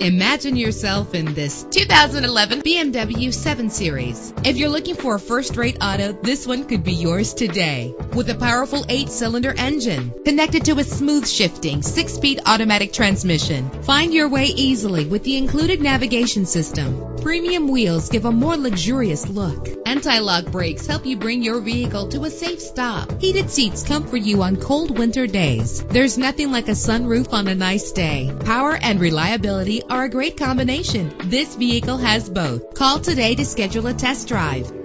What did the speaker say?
Imagine yourself in this 2011 BMW 7 Series. If you're looking for a first-rate auto, this one could be yours today. With a powerful eight-cylinder engine connected to a smooth shifting six-speed automatic transmission. Find your way easily with the included navigation system. Premium wheels give a more luxurious look. Anti-lock brakes help you bring your vehicle to a safe stop. Heated seats comfort you on cold winter days. There's nothing like a sunroof on a nice day. Power and reliability are a great combination. This vehicle has both. Call today to schedule a test drive.